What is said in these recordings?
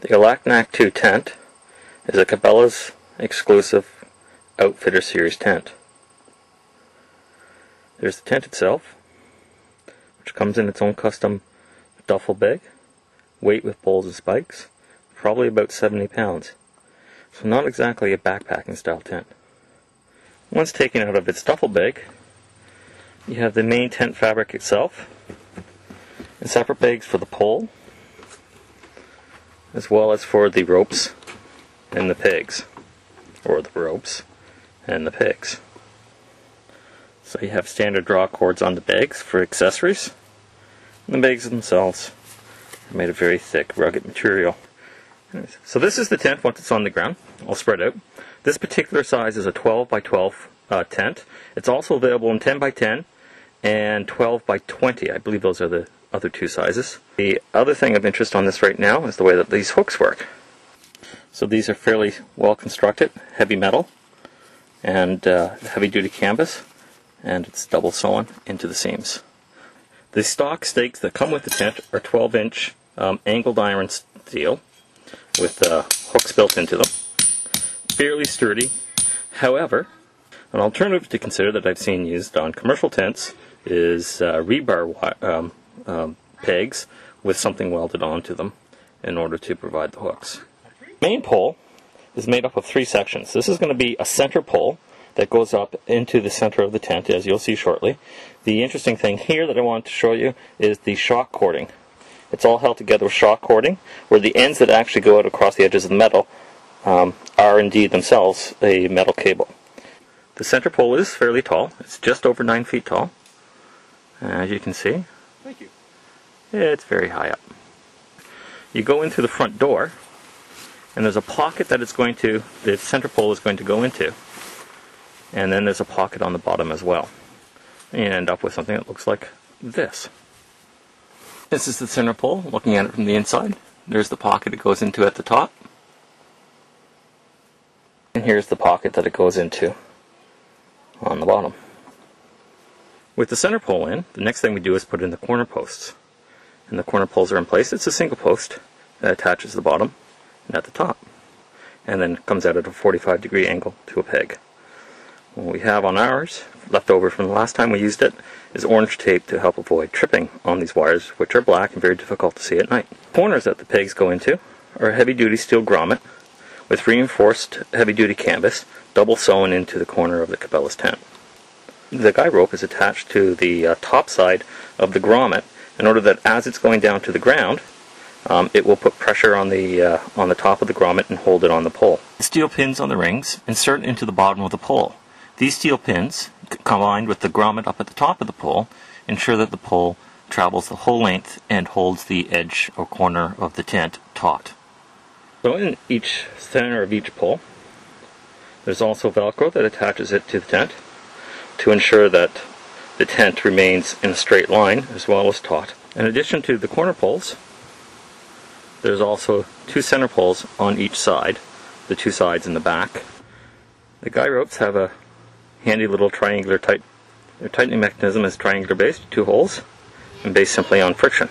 The Alaknak 2 tent is a Cabela's exclusive Outfitter Series tent. There's the tent itself, which comes in its own custom duffel bag, weight with poles and spikes, probably about 70 pounds. So not exactly a backpacking style tent. Once taken out of its duffel bag, you have the main tent fabric itself, and separate bags for the pole, as well as for the ropes and the pegs, or the ropes and the pegs. So you have standard draw cords on the bags for accessories. And the bags themselves are made of very thick, rugged material. So this is the tent once it's on the ground, all spread out. This particular size is a 12 by 12 uh, tent. It's also available in 10 by 10 and 12 by 20. I believe those are the other two sizes. The other thing of interest on this right now is the way that these hooks work. So these are fairly well constructed, heavy metal, and uh, heavy duty canvas, and it's double sewn into the seams. The stock stakes that come with the tent are 12 inch um, angled iron steel with uh, hooks built into them. Fairly sturdy. However, an alternative to consider that I've seen used on commercial tents is uh, rebar um, um, pegs with something welded onto them in order to provide the hooks. Main pole is made up of three sections. This is going to be a center pole that goes up into the center of the tent, as you'll see shortly. The interesting thing here that I want to show you is the shock cording. It's all held together with shock cording, where the ends that actually go out across the edges of the metal um, are indeed themselves a metal cable. The center pole is fairly tall. It's just over 9 feet tall, as you can see. Thank you. It's very high up. You go in through the front door, and there's a pocket that it's going to, the center pole is going to go into. And then there's a pocket on the bottom as well. And you end up with something that looks like this. This is the center pole, looking at it from the inside. There's the pocket it goes into at the top. And here's the pocket that it goes into on the bottom. With the center pole in, the next thing we do is put in the corner posts. And the corner poles are in place. It's a single post that attaches the bottom and at the top. And then comes out at a 45 degree angle to a peg. What we have on ours, left over from the last time we used it, is orange tape to help avoid tripping on these wires, which are black and very difficult to see at night. Corners that the pegs go into are a heavy-duty steel grommet with reinforced heavy-duty canvas double sewn into the corner of the Cabela's tent. The guy rope is attached to the uh, top side of the grommet in order that as it's going down to the ground, um, it will put pressure on the uh, on the top of the grommet and hold it on the pole. Steel pins on the rings insert into the bottom of the pole. These steel pins, combined with the grommet up at the top of the pole, ensure that the pole travels the whole length and holds the edge or corner of the tent taut. So in each center of each pole, there's also Velcro that attaches it to the tent to ensure that the tent remains in a straight line as well as taut. In addition to the corner poles, there's also two center poles on each side, the two sides in the back. The guy ropes have a handy little triangular tight. Their tightening mechanism is triangular based, two holes, and based simply on friction.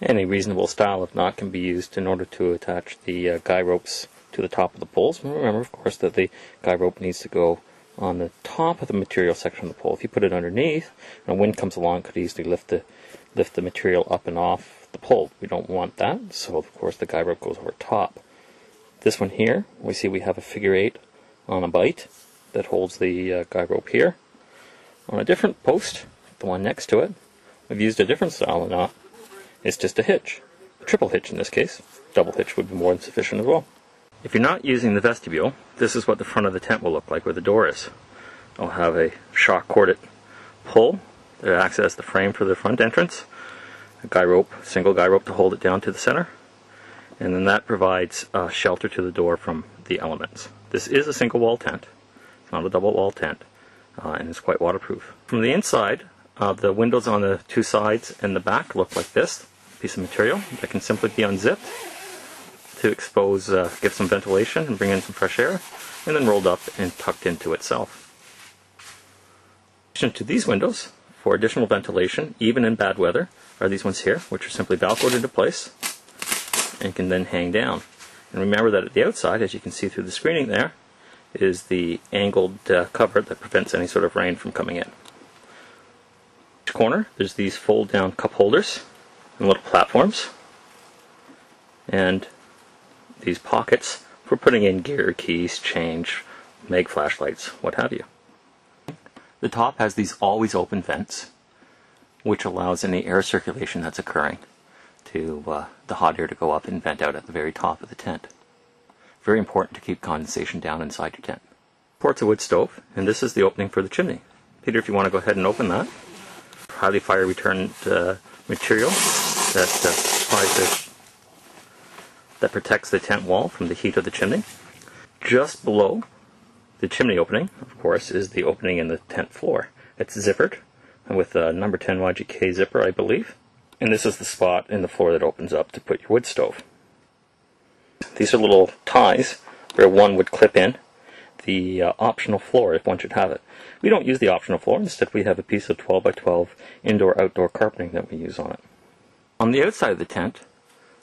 Any reasonable style of knot can be used in order to attach the uh, guy ropes to the top of the poles. Remember, of course, that the guy rope needs to go on the top of the material section of the pole. If you put it underneath, and wind comes along, it could easily lift the lift the material up and off the pole. We don't want that, so of course the guy rope goes over top. This one here, we see we have a figure eight on a bight that holds the uh, guy rope here. On a different post, the one next to it, we've used a different style of knot. It's just a hitch. A triple hitch in this case. Double hitch would be more than sufficient as well. If you're not using the vestibule, this is what the front of the tent will look like where the door is. I'll have a shock corded pull that acts as the frame for the front entrance, a guy rope, single guy rope to hold it down to the center, and then that provides uh, shelter to the door from the elements. This is a single wall tent not a double wall tent, uh, and it's quite waterproof. From the inside, uh, the windows on the two sides and the back look like this piece of material that can simply be unzipped to expose, uh, give some ventilation and bring in some fresh air, and then rolled up and tucked into itself. In addition to these windows, for additional ventilation, even in bad weather, are these ones here, which are simply velcroed into place and can then hang down. And remember that at the outside, as you can see through the screening there, is the angled uh, cover that prevents any sort of rain from coming in. Each corner, there's these fold down cup holders and little platforms. And these pockets for putting in gear, keys, change, make flashlights, what have you. The top has these always open vents, which allows any air circulation that's occurring to uh, the hot air to go up and vent out at the very top of the tent. Very important to keep condensation down inside your tent. Port's a wood stove, and this is the opening for the chimney. Peter, if you want to go ahead and open that. Highly fire retardant uh, material that uh, the, that protects the tent wall from the heat of the chimney. Just below the chimney opening, of course, is the opening in the tent floor. It's zippered with a number 10 YKK zipper, I believe. And this is the spot in the floor that opens up to put your wood stove. These are little ties where one would clip in the uh, optional floor if one should have it. We don't use the optional floor, instead we have a piece of 12 by 12 indoor-outdoor carpeting that we use on it. On the outside of the tent,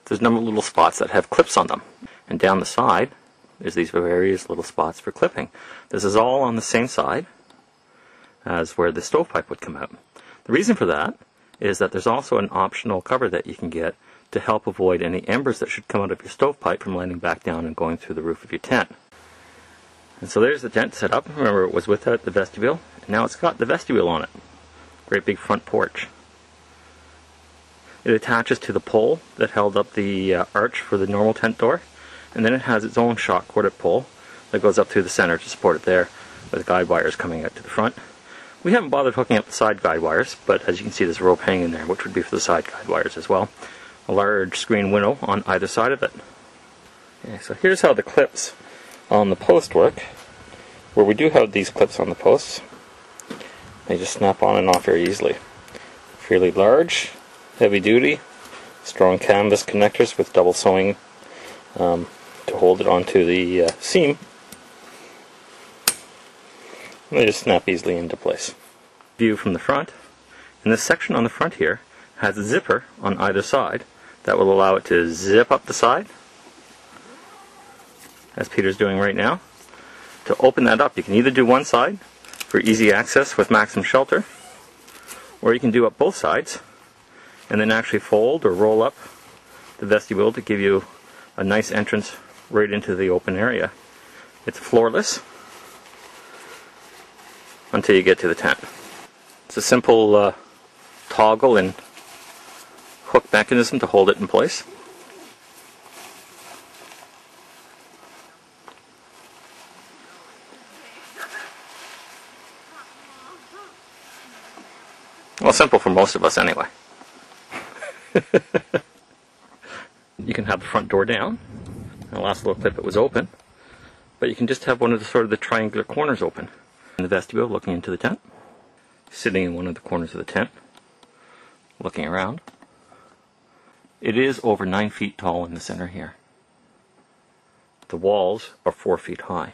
there's a number of little spots that have clips on them. And down the side, there's these various little spots for clipping. This is all on the same side as where the stovepipe would come out. The reason for that is that there's also an optional cover that you can get to help avoid any embers that should come out of your stovepipe from landing back down and going through the roof of your tent. And so there's the tent set up. Remember, it was without the vestibule. And now it's got the vestibule on it. Great big front porch. It attaches to the pole that held up the uh, arch for the normal tent door. And then it has its own shock corded pole that goes up through the center to support it there with guide wires coming out to the front. We haven't bothered hooking up the side guide wires, but as you can see there's a rope hanging there, which would be for the side guide wires as well. A large screen window on either side of it. Okay, so here's how the clips on the post work, where we do have these clips on the posts. They just snap on and off very easily. Fairly large, heavy duty, strong canvas connectors with double sewing um, to hold it onto the uh, seam. They just snap easily into place. View from the front. And this section on the front here has a zipper on either side that will allow it to zip up the side, as Peter's doing right now. To open that up, you can either do one side for easy access with maximum shelter, or you can do up both sides and then actually fold or roll up the vestibule to give you a nice entrance right into the open area. It's floorless until you get to the tent. It's a simple uh, toggle and hook mechanism to hold it in place. Well, simple for most of us anyway. You can have the front door down. The last little clip it was open. But you can just have one of the sort of the triangular corners open in the vestibule looking into the tent, sitting in one of the corners of the tent, looking around. It is over 9 feet tall in the center here. The walls are 4 feet high.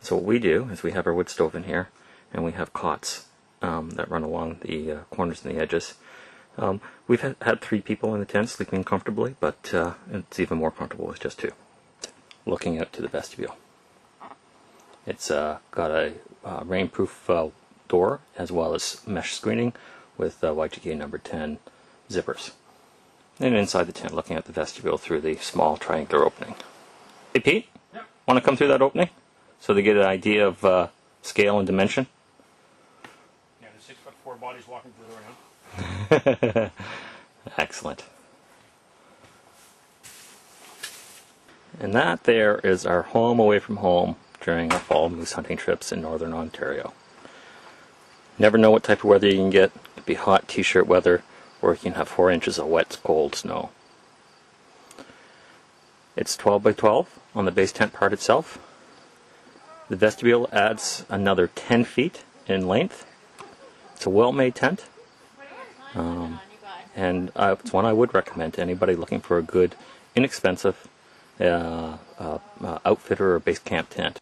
So what we do is we have our wood stove in here and we have cots um, that run along the uh, corners and the edges. Um, we've had, had, three people in the tent sleeping comfortably, but uh, it's even more comfortable with just two. Looking out to the vestibule. It's uh, got a uh, rainproof uh, door as well as mesh screening with uh, YKK number 10 zippers. And inside the tent looking at the vestibule through the small triangular opening. Hey Pete, yep. want to come through that opening so they get an idea of uh, scale and dimension? Yeah, there's six foot four bodies walking through the room. Excellent. And that there is our home away from home during our fall moose hunting trips in northern Ontario. Never know what type of weather you can get. It could be hot t-shirt weather, or you can have 4 inches of wet, cold snow. It's 12 by 12 on the base tent part itself. The vestibule adds another 10 feet in length. It's a well-made tent. Um, and it's one I would recommend to anybody looking for a good, inexpensive uh, uh, uh outfitter or base camp tent.